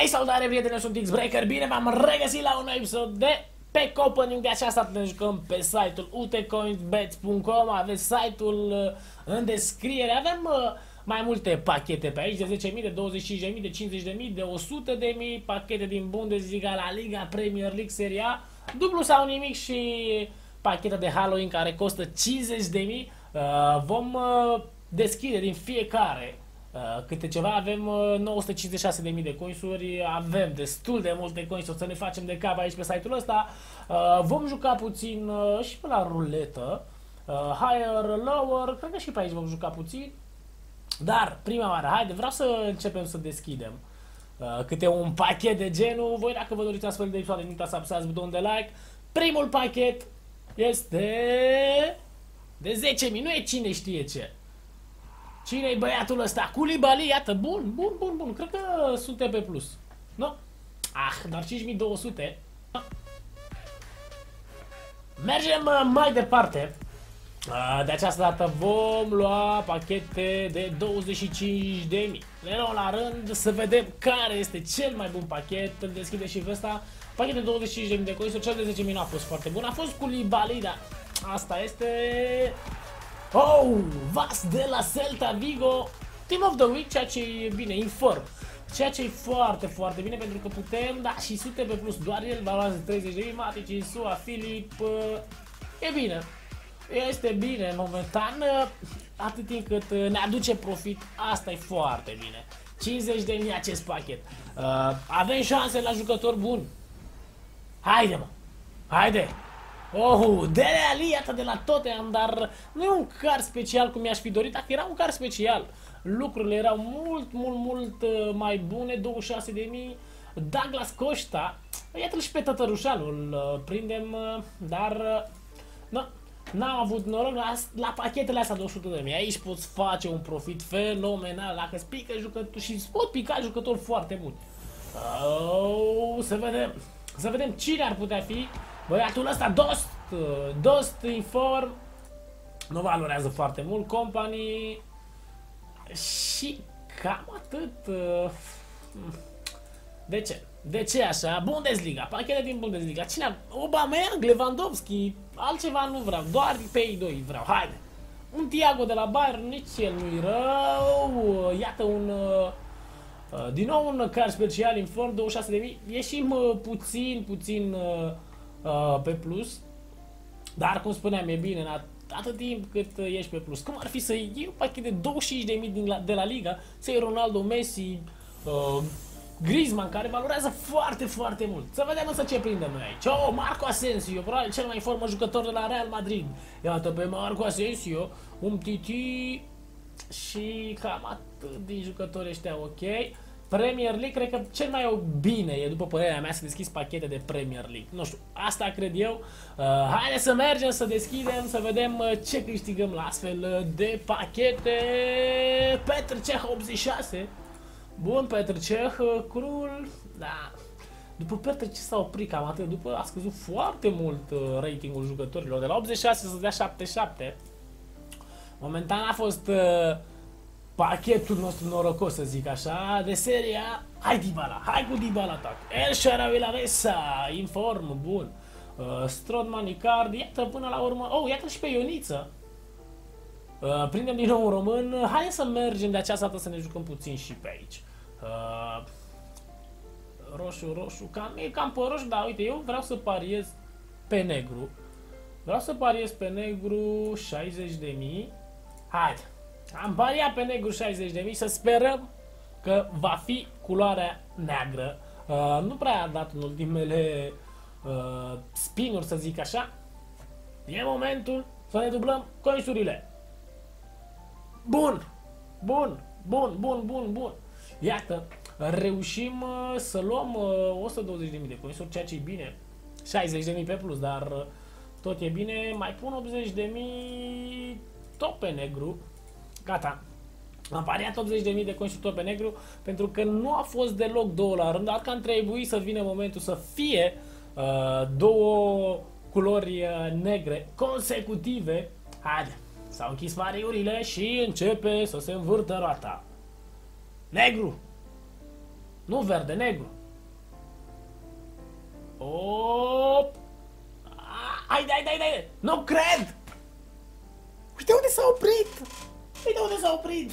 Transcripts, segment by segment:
Ei, salutare prieteni, sunt X-Breaker, bine v-am regăsit la un nou episod de pe Opening de aceasta ne jucăm pe site-ul utecoinsbets.com, aveți site-ul uh, în descriere, avem uh, mai multe pachete pe aici, de 10.000, de 25.000, de 50.000, de 100.000, pachete din Bundesliga, la Liga, Premier League, Serie A, dublu sau nimic și pachete de Halloween care costă 50.000, uh, vom deschide din fiecare Uh, câte ceva, avem uh, 956.000 de coinsuri, avem destul de multe coins, o să ne facem de cap aici pe site-ul ăsta. Uh, vom juca puțin uh, și pe la ruletă, uh, higher, lower, cred că și pe aici vom juca puțin. Dar, prima oară, haide, vreau să începem să deschidem uh, câte un pachet de genul. Voi dacă vă doriți astfel de episoade, nu uitați să apăsați butonul de like. Primul pachet este de 10.000, nu e cine știe ce. Cine e băiatul ăsta? Culibali, iată, bun, bun, bun, bun. Cred că suntem pe plus. Nu? Ah, dar 5200. Mergem uh, mai departe. Uh, De această dată vom lua pachete de 25.000. Le luăm la rând să vedem care este cel mai bun pachet. Îl deschide și ăsta. Pachet de 25.000 de coins. Cel de 10.000 nu a fost foarte bun. A fost cu Libali, dar asta este... Oh, Vas de la Celta Vigo. Team of the Week, ceea ce e bine, inform. Ceea ce e foarte, foarte bine pentru că putem, da, și sute pe plus, doar el valorează 30 de Matici, Isua, Filip, uh, e bine. Este bine, momentan, uh, atât timp cât uh, ne aduce profit, asta e foarte bine. 50 de mii acest pachet. Uh, avem șanse la jucători buni. Haide, mă! Haide! Oh, de Ali, iată de la Tottenham, dar nu e un car special cum mi-aș fi dorit. Dacă era un car special, lucrurile erau mult, mult, mult uh, mai bune, 26 de mii. Douglas Costa, iată-l și pe tătărușanul, uh, prindem, uh, dar uh, nu, n-am avut noroc la, la pachetele astea de 100 de mii. Aici poți face un profit fenomenal, dacă îți pică jucător și îți pot pica jucători foarte mult. Oh, să vedem, să vedem cine ar putea fi băiatul ăsta, Dost, uh, Dost Inform, nu valorează foarte mult, Company și cam atât. uh, De ce? De ce așa? Bundesliga, pachete din Bundesliga. Cine? a- Aubameyang, Lewandowski, altceva nu vreau, doar pe ei doi vreau. Haide. Un Thiago de la Bayern, nici el nu-i rău. Iată un uh, uh, din nou un car special în form 26.000. Ieșim uh, puțin, puțin uh, uh, pe plus. Dar, cum spuneam, e bine, în at- atât timp cât uh, ești pe plus. Cum ar fi să iei un pachet de 25.000 din la, de la Liga, să iei Ronaldo, Messi, uh, Griezmann, care valorează foarte, foarte mult. Să vedem însă ce prindem noi aici. Oh, Marco Asensio, probabil cel mai în formă jucător de la Real Madrid. Iată pe Marco Asensio, un titi și cam atât din jucători ăștia ok. Premier League, cred că cel mai bine e, după părerea mea, să deschizi pachete de Premier League. Nu știu, asta cred eu. Uh, haide să mergem, să deschidem, să vedem uh, ce câștigăm la astfel uh, de pachete. Petr Ceh 86. Bun, Petr Ceh, uh, Crul, da. După Petr Ceh s-a oprit cam atât, după a scăzut foarte mult uh, ratingul jucătorilor, de la 86 să dea 77. Momentan a fost uh, pachetul nostru norocos, să zic așa, de seria Hai Dybala, hai cu Dybala atac. El Sharawi la Resa, inform, bun. Uh, Strodman, Icardi, iată până la urmă, oh, iată și pe Ioniță. Uh, prindem din nou un român, hai să mergem de această dată să ne jucăm puțin și pe aici. Uh, roșu, roșu, cam, e cam pe roșu, dar uite, eu vreau să pariez pe negru. Vreau să pariez pe negru 60 de mii. Haide, am pariat pe negru 60 de mii, să sperăm că va fi culoarea neagră. Uh, nu prea a dat în ultimele uh, spinuri, să zic așa. E momentul să ne dublăm coinsurile. Bun, bun, bun, bun, bun, bun. Iată, reușim uh, să luăm uh, 120.000 de coinsuri, ceea ce e bine. 60.000 pe plus, dar uh, tot e bine. Mai pun 80.000 tot pe negru. Gata. Am pariat 80.000 de coinsuri tot pe negru pentru că nu a fost deloc două la rând, dar că am trebuit să vină momentul să fie uh, două culori uh, negre consecutive. Haide, s-au închis pariurile și începe să se învârtă roata. Negru! Nu verde, negru. Op! Haide, haide, haide! Nu cred! Uite unde s-a oprit! Uite unde s-a oprit!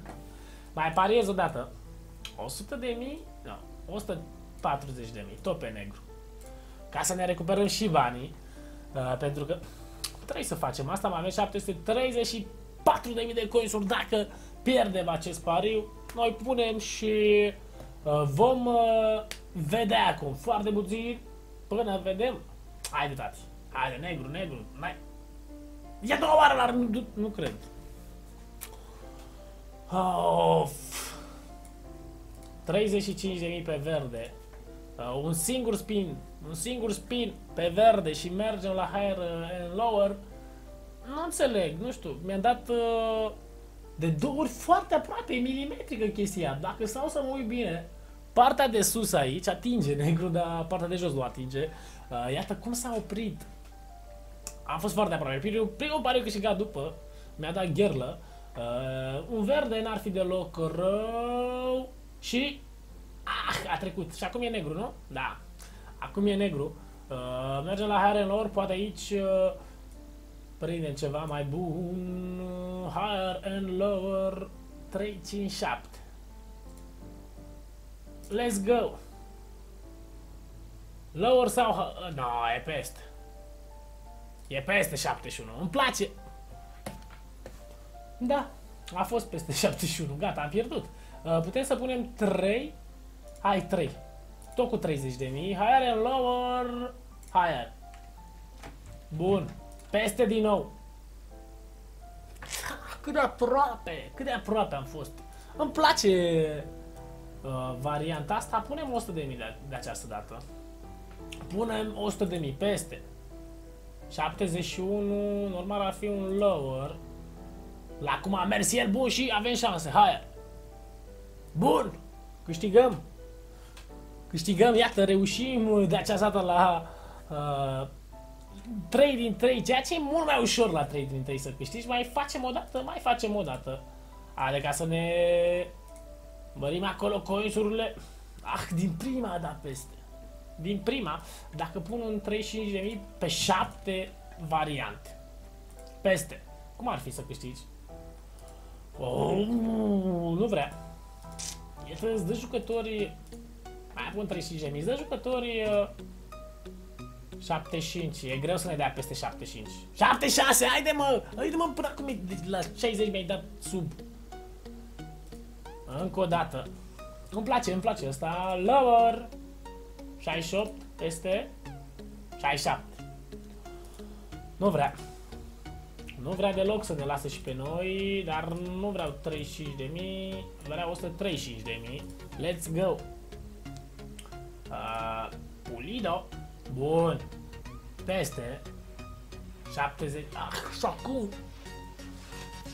Mai pariez o dată. 100 de mii? Nu, 140 de mii, tot pe negru. Ca să ne recuperăm și banii. Uh, pentru că trebuie să facem asta, mai avem 734 de mii de coinsuri dacă pierdem acest pariu. Noi punem și uh, vom uh, vedea acum foarte puțin până vedem. Haide, tati. Haide, negru, negru. Mai... E doua oară la rând, nu cred. Of. 35.000 pe verde. Uh, un singur spin, un singur spin pe verde și mergem la higher and lower. Nu înțeleg, nu știu, mi-a dat uh, de două ori foarte aproape, milimetrică chestia. Dacă stau să mă uit bine, partea de sus aici atinge negru, dar partea de jos nu atinge. Uh, iată cum s-a oprit. Am fost foarte aproape. Primul, primul pariu câștigat după, mi-a dat gherlă. Uh, un verde n-ar fi deloc rău. Și... Ah, a trecut. Și acum e negru, nu? Da. Acum e negru. Uh, mergem la higher and lower, poate aici uh, prindem ceva mai bun. Higher and lower 3, 5, 7. Let's go! Lower sau... Uh, no, e peste. E peste 71. Îmi place. Da, a fost peste 71. Gata, am pierdut. Uh, putem să punem 3. Hai, 3. Tot cu 30 de mii. Higher and lower. Higher. Bun. Peste din nou. Cât de aproape. Cât de aproape am fost. Îmi place uh, varianta asta. Punem 100 de mii de, de această dată. Punem 100 de mii peste. 71, normal ar fi un lower. La cum a mers el bun și avem șanse. Hai! Bun! Câștigăm! Câștigăm, iată, reușim de această dată la uh, 3 din 3, ceea ce e mult mai ușor la 3 din 3 să câștigi. Mai facem o dată, mai facem o dată. Are ca să ne mărim acolo coinsurile. Ah, din prima a dat peste. Din prima, dacă pun un 35.000 pe 7 variante. Peste. Cum ar fi să câștigi? Oh, nu vrea. E îți dă jucătorii... Mai pun 35 de îți dă jucătorii... Uh, 75, e greu să ne dea peste 75 76, haide mă! Haide mă până acum la 60 mi-ai dat sub. Încă o dată. Îmi place, îmi place ăsta. Lower 68 peste 67 Nu vrea nu vrea deloc să ne lase și pe noi, dar nu vreau 35.000, vreau 135.000. Let's go! Uh, Pulido. Bun. Peste. 70. Ah, și acum.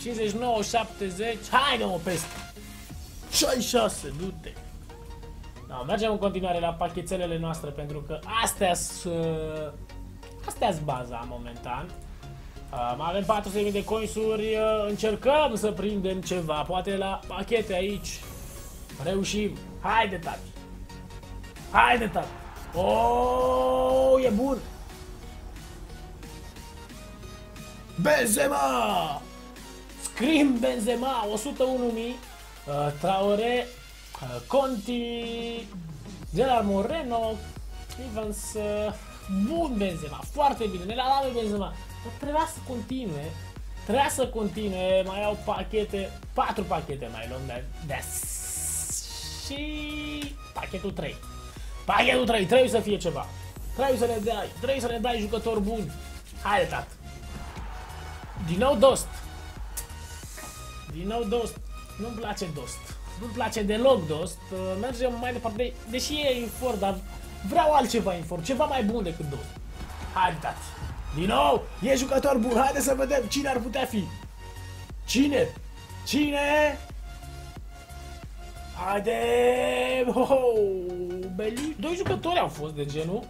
59, 70. Haide mă, peste. 66, du-te. Da, mergem în continuare la pachetelele noastre pentru că astea sunt astea baza momentan. Uh, mai avem 400.000 de coinsuri, uh, încercăm să prindem ceva, poate la pachete aici. Reușim. Haide, tati. Haide, tati. Oh, e bun. Benzema! Scream Benzema, 101.000. Uh, Traore, uh, Conti, Gerard Moreno, Evans, uh, bun Benzema, foarte bine, ne l-a dat Benzema. Dar trebuia să continue. Trebuia să continue, mai au pachete, patru pachete mai luăm de, de și pachetul 3. Pachetul 3, trebuie să fie ceva. Trebuie să ne dai, trebuie să ne dai jucători buni. Haide, tat. Din nou Dost. Din nou Dost. Nu-mi place Dost. Nu-mi place deloc Dost. Mergem mai departe, deși e for, dar vreau altceva for, ceva mai bun decât Dost. Haide, tati. Din nou, e jucător bun. Haide să vedem cine ar putea fi. Cine? Cine? Haide! Oh, oh. Beli. Doi jucători au fost de genul.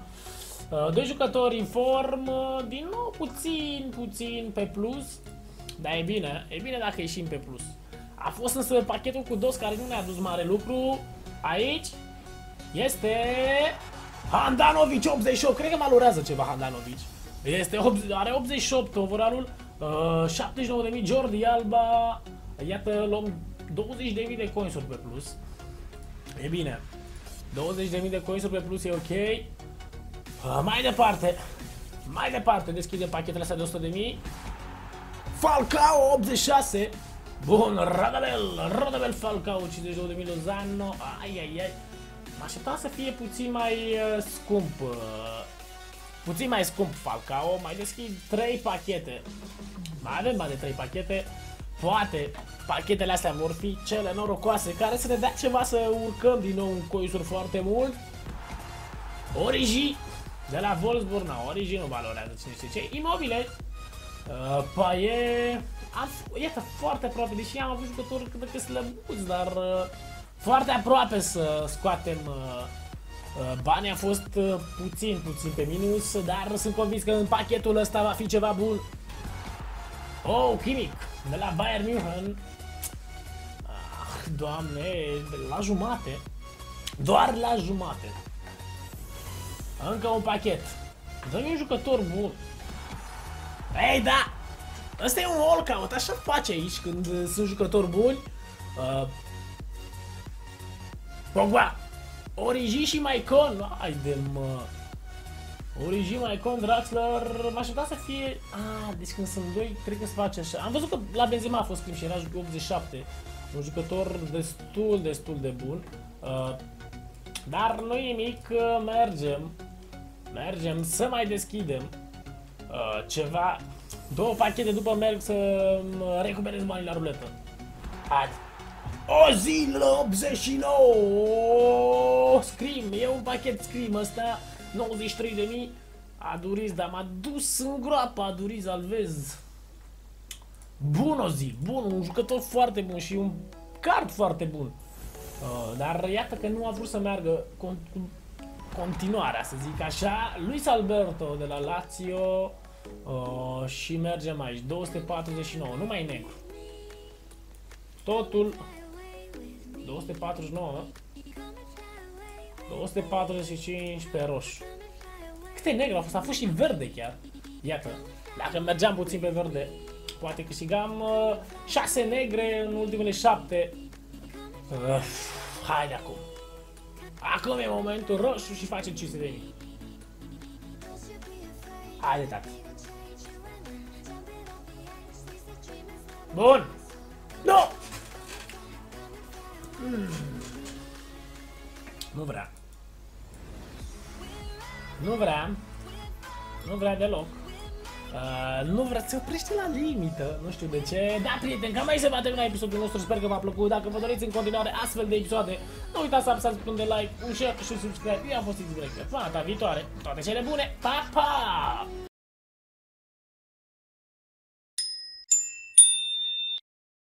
Uh, doi jucători în formă, din nou puțin, puțin pe plus. Dar e bine, e bine dacă ieșim pe plus. A fost însă pachetul cu dos care nu ne-a dus mare lucru. Aici este Handanovic 88. Cred că malurează ceva Handanovic. Este, are 88 overall-ul. Uh, 79.000 Jordi Alba. Iată, luăm 20.000 de coinsuri pe plus. E bine. 20.000 de coinsuri pe plus e ok. Uh, mai departe. Mai departe deschidem pachetele astea de 100.000. Falcao 86. Bun, Radamel, Radamel Falcao 52 de mii Lozano. Ai, ai, ai. Mă așteptam să fie puțin mai uh, scump. Uh, puțin mai scump Falcao. Mai deschid 3 pachete. Mai avem mai de 3 pachete. Poate pachetele astea vor fi cele norocoase care să ne dea ceva să urcăm din nou în coisuri foarte mult. Origi de la Wolfsburg, na, Origi nu valorează cine știe ce. Imobile. Uh, Paie am, iată, foarte aproape, deși am avut jucători cât de cât slăbuți, dar uh, foarte aproape să scoatem uh, uh, banii. A fost uh, puțin, puțin pe minus, dar sunt convins că în pachetul ăsta va fi ceva bun. Oh, Chimic, de la Bayern München. Ah, doamne, la jumate. Doar la jumate. Încă un pachet. Dă-mi un jucător bun. Ei, da! Asta e un walkout, așa face aici când uh, sunt jucători buni. Uh, Pogba, Origi și Maicon, hai de mă. Origi, Maicon, Draxler, m-aș să fie... Ah, deci când sunt doi, cred că se face așa. Am văzut că la Benzema a fost schimb și era 87. Un jucător destul, destul de bun. Uh, dar nu nimic, uh, mergem. Mergem să mai deschidem uh, ceva Două pachete după merg să recuperez banii la ruletă. Hai. O zi la 89! Scream, e un pachet Scream ăsta, 93 de mii. Aduriz, dar m-a dus în groapă Aduriz, Alvez. Bun o zi, bun, un jucător foarte bun și un card foarte bun. Uh, dar iată că nu a vrut să meargă con continuarea, să zic așa. Luis Alberto de la Lazio Uh, și mergem aici. 249, nu mai negru. Totul 249 245 pe roșu. Câte negru a fost? A fost și verde chiar. Iată. Dacă mergeam puțin pe verde, poate câștigam uh, 6 negre în ultimele 7. Uh, haide acum. Acum e momentul roșu și facem 500 de mii. Haide, tati. Bun! Nu! Mm. Nu vrea. Nu vrea. Nu vrea deloc. Uh, nu vrea, se oprește la limită, nu știu de ce. Da, prieteni, cam aici se va termina episodul nostru, sper că v-a plăcut. Dacă vă doriți în continuare astfel de episoade, nu uitați să apăsați butonul de like, un share și un subscribe. Eu am fost X-Breaker. Până data viitoare, toate cele bune, pa, pa!